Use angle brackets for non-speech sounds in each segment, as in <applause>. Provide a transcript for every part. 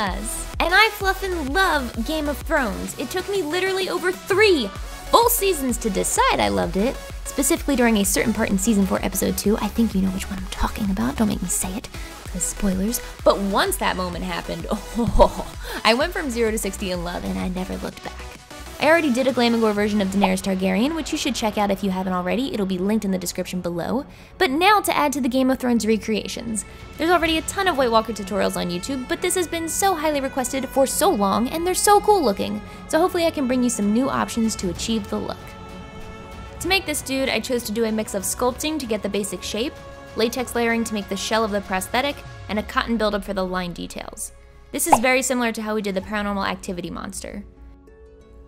us! And I fluff and love Game of Thrones. It took me literally over three full seasons to decide I loved it. Specifically during a certain part in season 4, episode 2. I think you know which one I'm talking about. Don't make me say it, because spoilers. But once that moment happened, <laughs> oh, I went from 0 to 60 in love and I never looked back. I already did a Glam and Gore version of Daenerys Targaryen, which you should check out if you haven't already. It'll be linked in the description below. But now to add to the Game of Thrones recreations. There's already a ton of White Walker tutorials on YouTube, but this has been so highly requested for so long, and they're so cool looking. So hopefully I can bring you some new options to achieve the look. To make this dude, I chose to do a mix of sculpting to get the basic shape, latex layering to make the shell of the prosthetic, and a cotton buildup for the line details. This is very similar to how we did the paranormal activity monster.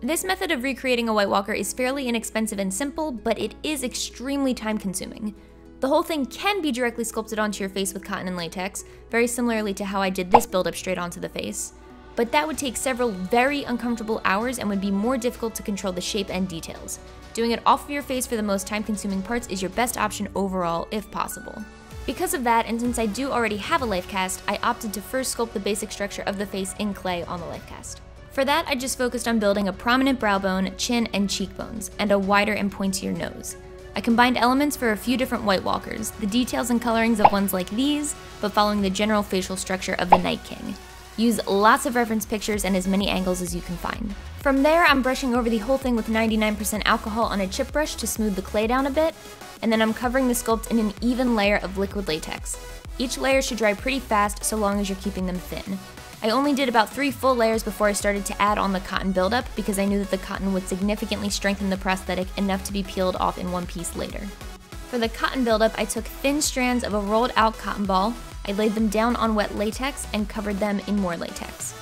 This method of recreating a White Walker is fairly inexpensive and simple, but it is extremely time consuming. The whole thing can be directly sculpted onto your face with cotton and latex, very similarly to how I did this build up straight onto the face. But that would take several very uncomfortable hours and would be more difficult to control the shape and details. Doing it off of your face for the most time consuming parts is your best option overall, if possible. Because of that, and since I do already have a life cast, I opted to first sculpt the basic structure of the face in clay on the life cast. For that, I just focused on building a prominent brow bone, chin, and cheekbones, and a wider and pointier nose. I combined elements for a few different White Walkers, the details and colorings of ones like these, but following the general facial structure of the Night King. Use lots of reference pictures and as many angles as you can find. From there, I'm brushing over the whole thing with 99% alcohol on a chip brush to smooth the clay down a bit, and then I'm covering the sculpt in an even layer of liquid latex. Each layer should dry pretty fast so long as you're keeping them thin. I only did about three full layers before I started to add on the cotton buildup because I knew that the cotton would significantly strengthen the prosthetic enough to be peeled off in one piece later. For the cotton buildup, I took thin strands of a rolled out cotton ball, I laid them down on wet latex, and covered them in more latex.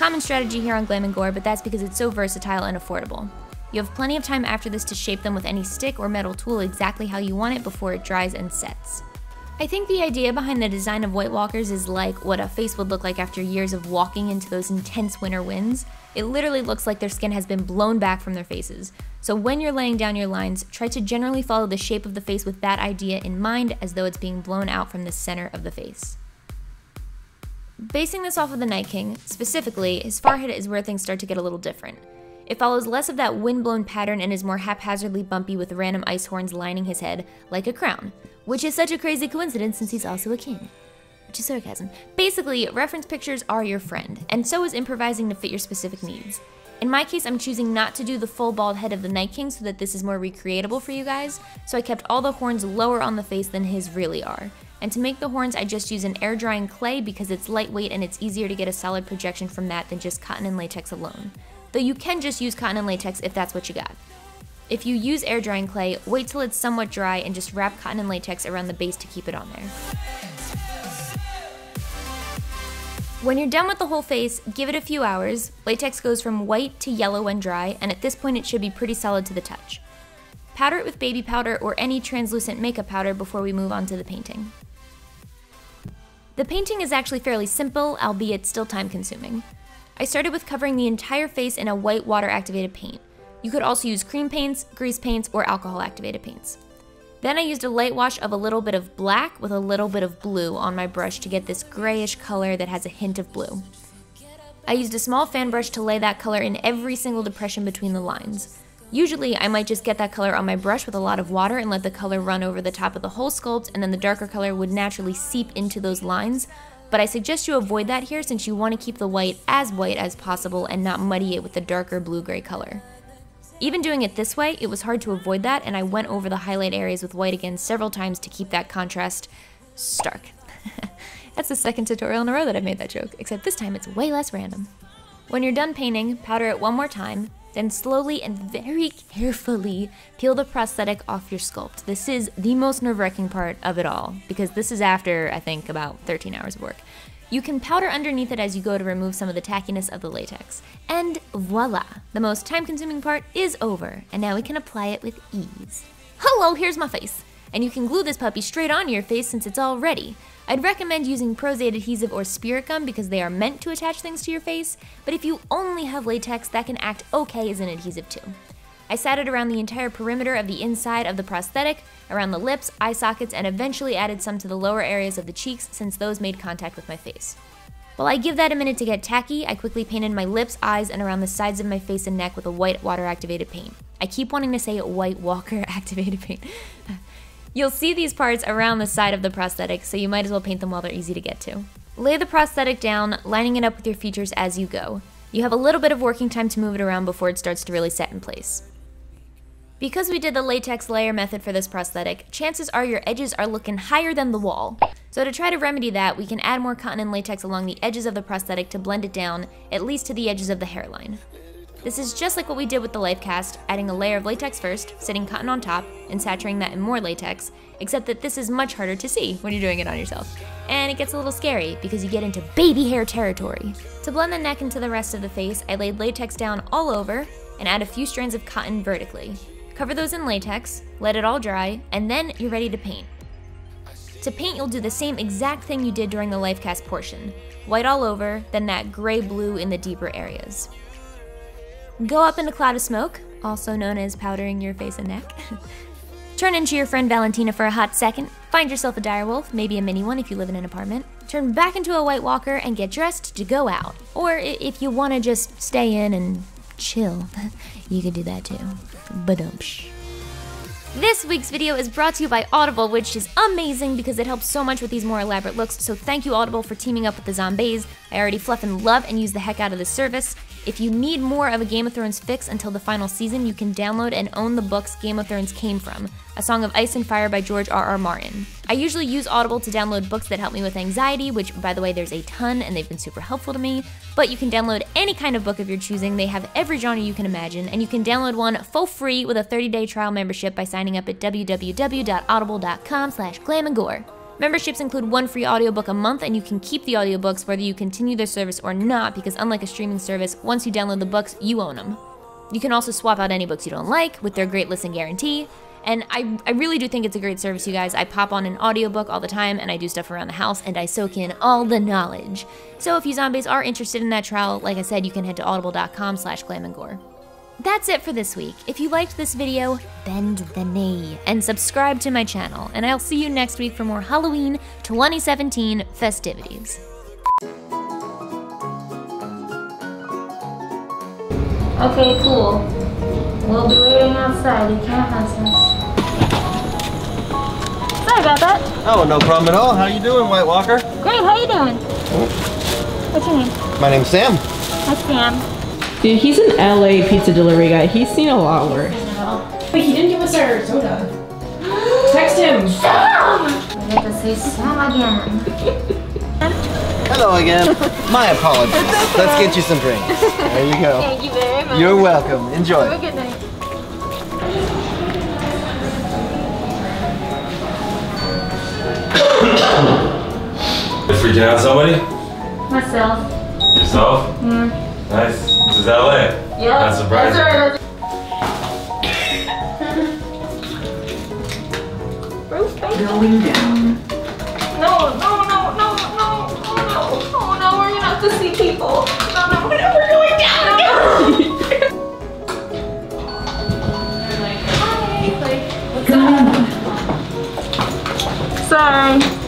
Common strategy here on Glam and Gore, but that's because it's so versatile and affordable. You have plenty of time after this to shape them with any stick or metal tool exactly how you want it before it dries and sets. I think the idea behind the design of White Walkers is like what a face would look like after years of walking into those intense winter winds. It literally looks like their skin has been blown back from their faces. So when you're laying down your lines, try to generally follow the shape of the face with that idea in mind as though it's being blown out from the center of the face. Basing this off of the Night King, specifically, his forehead is where things start to get a little different. It follows less of that wind-blown pattern and is more haphazardly bumpy with random ice horns lining his head, like a crown, which is such a crazy coincidence since he's also a king. Which is sarcasm. Basically, reference pictures are your friend, and so is improvising to fit your specific needs. In my case, I'm choosing not to do the full bald head of the Night King so that this is more recreatable for you guys, so I kept all the horns lower on the face than his really are. And to make the horns, I just use an air drying clay because it's lightweight and it's easier to get a solid projection from that than just cotton and latex alone though you can just use cotton and latex if that's what you got. If you use air drying clay, wait till it's somewhat dry and just wrap cotton and latex around the base to keep it on there. When you're done with the whole face, give it a few hours. Latex goes from white to yellow when dry, and at this point it should be pretty solid to the touch. Powder it with baby powder or any translucent makeup powder before we move on to the painting. The painting is actually fairly simple, albeit still time consuming. I started with covering the entire face in a white water activated paint. You could also use cream paints, grease paints, or alcohol activated paints. Then I used a light wash of a little bit of black with a little bit of blue on my brush to get this grayish color that has a hint of blue. I used a small fan brush to lay that color in every single depression between the lines. Usually, I might just get that color on my brush with a lot of water and let the color run over the top of the whole sculpt, and then the darker color would naturally seep into those lines, but I suggest you avoid that here since you want to keep the white as white as possible and not muddy it with the darker blue-gray color. Even doing it this way, it was hard to avoid that and I went over the highlight areas with white again several times to keep that contrast stark. <laughs> That's the second tutorial in a row that I've made that joke, except this time it's way less random. When you're done painting, powder it one more time, then slowly and very carefully peel the prosthetic off your sculpt. This is the most nerve-wracking part of it all, because this is after, I think, about 13 hours of work. You can powder underneath it as you go to remove some of the tackiness of the latex. And voila! The most time-consuming part is over, and now we can apply it with ease. Hello, here's my face! And you can glue this puppy straight onto your face since it's all ready. I'd recommend using Pros-Aid adhesive or spirit gum because they are meant to attach things to your face, but if you only have latex, that can act okay as an adhesive too. I sat it around the entire perimeter of the inside of the prosthetic, around the lips, eye sockets, and eventually added some to the lower areas of the cheeks since those made contact with my face. While I give that a minute to get tacky, I quickly painted my lips, eyes, and around the sides of my face and neck with a white water activated paint. I keep wanting to say white walker activated paint. <laughs> You'll see these parts around the side of the prosthetic, so you might as well paint them while they're easy to get to. Lay the prosthetic down, lining it up with your features as you go. You have a little bit of working time to move it around before it starts to really set in place. Because we did the latex layer method for this prosthetic, chances are your edges are looking higher than the wall. So to try to remedy that, we can add more cotton and latex along the edges of the prosthetic to blend it down, at least to the edges of the hairline. This is just like what we did with the life cast, adding a layer of latex first, setting cotton on top, and saturating that in more latex, except that this is much harder to see when you're doing it on yourself. And it gets a little scary because you get into baby hair territory. To blend the neck into the rest of the face, I laid latex down all over and add a few strands of cotton vertically. Cover those in latex, let it all dry, and then you're ready to paint. To paint, you'll do the same exact thing you did during the life cast portion. White all over, then that gray-blue in the deeper areas. Go up in a cloud of smoke, also known as powdering your face and neck. <laughs> Turn into your friend Valentina for a hot second. Find yourself a direwolf, maybe a mini one if you live in an apartment. Turn back into a White Walker and get dressed to go out. Or if you want to just stay in and chill, you could do that too. Badumsh. This week's video is brought to you by Audible, which is amazing because it helps so much with these more elaborate looks, so thank you Audible for teaming up with the zombies. I already fluff and love and use the heck out of this service. If you need more of a Game of Thrones fix until the final season, you can download and own the books Game of Thrones came from, A Song of Ice and Fire by George R. R. Martin. I usually use Audible to download books that help me with anxiety, which, by the way, there's a ton and they've been super helpful to me. But you can download any kind of book of your choosing. They have every genre you can imagine, and you can download one for free with a 30-day trial membership by signing up at www.audible.com slash glamandgore. Memberships include one free audiobook a month, and you can keep the audiobooks whether you continue their service or not, because unlike a streaming service, once you download the books, you own them. You can also swap out any books you don't like with their great listen guarantee. And I, I really do think it's a great service, you guys. I pop on an audiobook all the time and I do stuff around the house and I soak in all the knowledge. So if you zombies are interested in that trial, like I said, you can head to audible.com slash glamandgore. That's it for this week. If you liked this video, bend the knee and subscribe to my channel, and I'll see you next week for more Halloween 2017 festivities. Okay, cool. We'll be waiting outside. You can't miss us. Sorry about that. Oh, no problem at all. How you doing, White Walker? Great, how you doing? Oh. What's your name? My name's Sam. Hi, Sam. Dude, he's an LA pizza delivery guy. He's seen a lot worse. Wait, he didn't give us our soda. Text him. I get to say Sam again. Hello again. My apologies. Let's get you some drinks. There you go. Thank you very much. You're welcome. Enjoy. Have a good night. Just <coughs> freaking out somebody? Myself. Yourself? Yeah. Nice. This is LA. Yeah. That's surprising. That's right. <laughs> Going down. No, no, no, no, no, no, no, oh no, we're gonna have to see people. No, no, we're going down <laughs> again. hi, what's up?